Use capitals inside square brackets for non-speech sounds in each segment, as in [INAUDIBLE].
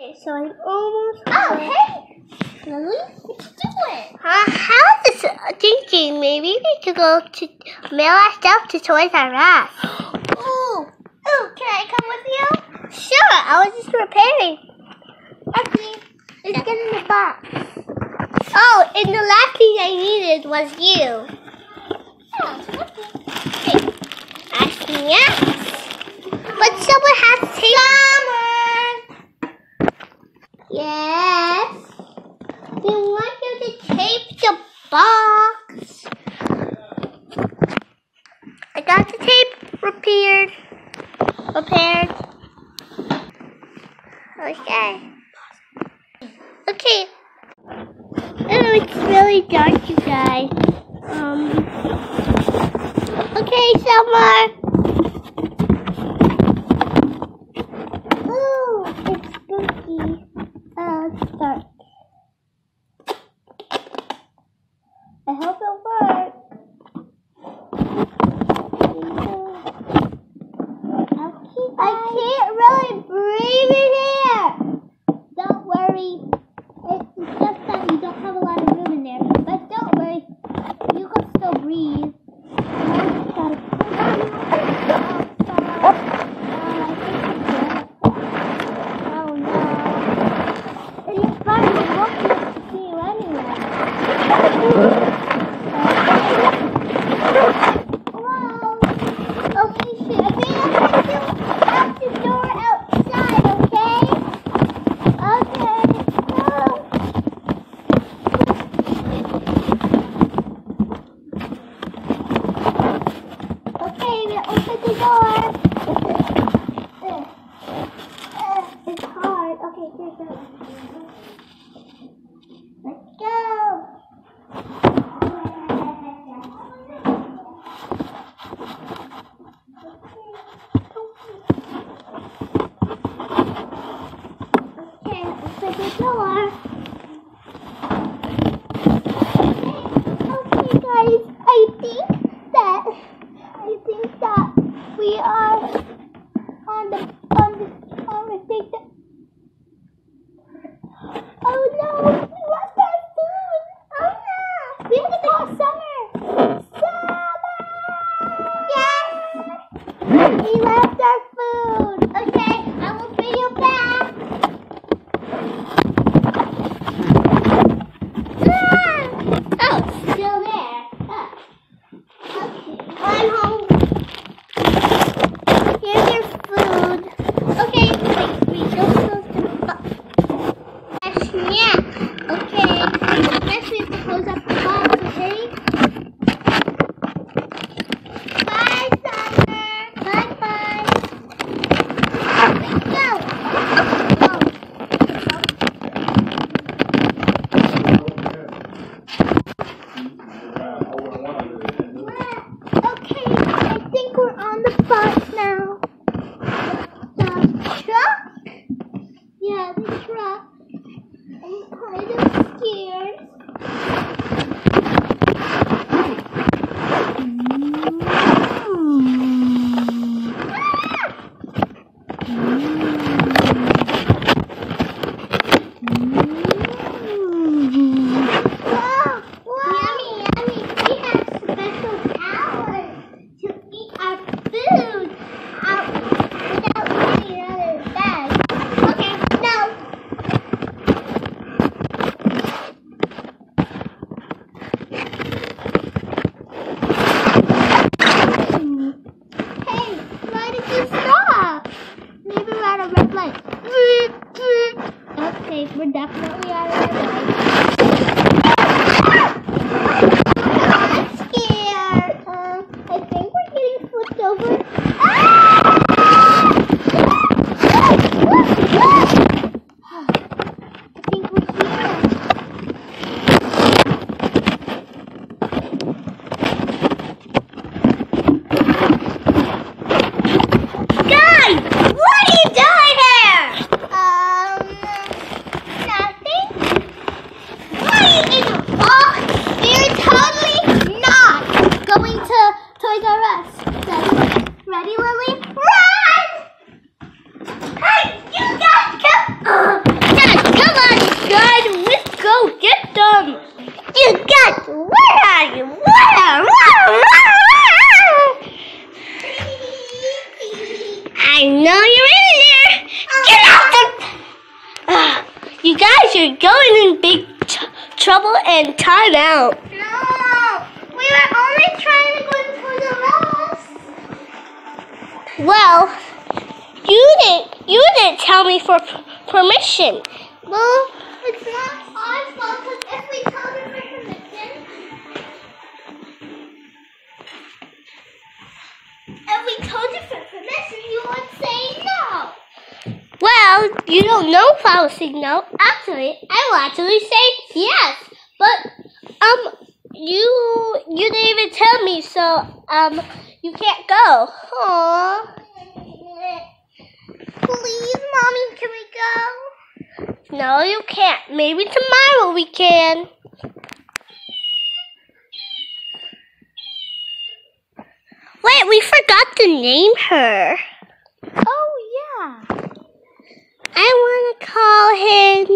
So I'm almost. Oh, hey, Lily, what you doing? Uh, how is thinking maybe we could go to mail our stuff to Toys R Us. Ooh, ooh, can I come with you? Sure, I was just preparing. Okay, let's get in the box. Oh, and the last thing I needed was you. Oh, okay. Asking yes. But someone has to take. Yes. We want you to tape the box. I got the tape repaired. Repaired. Okay. Okay. Oh, it's really dark, you guys. Um. Okay, Summer. Ooh, it's spooky. Oh, it's dark. I hope it works. I can't really breathe in here. Don't worry. It's just that you don't have a lot of room in there. But don't worry. You can still breathe. You just gotta Oh no. It's fine. We won't be able to see you anyway. Hello. Okay, shit. I think I'm gonna do out the door outside, okay? Okay. Oh. Okay, we open the door. Ugh. Ugh, it's hard. Okay, here goes. Let's go. The door. Okay, guys, I think that I think that we are on the on the on the thing that. Oh no, we lost our food. We have to call Summer. Summer. Yes. We left our food. Okay, I will bring you back. Ah! Oh, it's still there. Ah. Okay. I'm home. Here's your food. Okay, wait, we don't close the box. Yes, yeah. Okay, next we have to close up the box, okay? Bye, Summer. Bye, bye. Let's go. Okay, I think we're on the bus now. The truck? Yeah, the truck. I'm kind of scared. Oh, Yummy, yummy. We have special powers to eat our food out without getting out of the bag. Okay, no. Hey, why did you stop? Maybe we're at a red light. Okay, we're definitely at a red light. I'm scared. Um, I think we're getting flipped over. Ah! I think we're here. Guys, what are you doing here? Um, nothing. What are you in the box? We're totally not going to Toys R Us. Ready, ready Lily? Run! Hey, you guys come. You are going in big t- trouble and time out. No, we were only trying to go for the rest. Well, you didn't. You didn't tell me for permission. Well, it's not you don't know say no. Actually, I will actually say yes. But um, you you didn't even tell me, so um, you can't go. Aww. Please, mommy, can we go? No, you can't. Maybe tomorrow we can. Wait, we forgot to name her. Oh yeah. I want to call him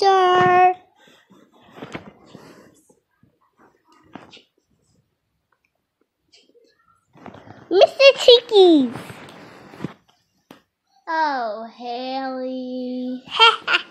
Mr. Mr. Cheeky. Oh, Haley. Ha [LAUGHS] ha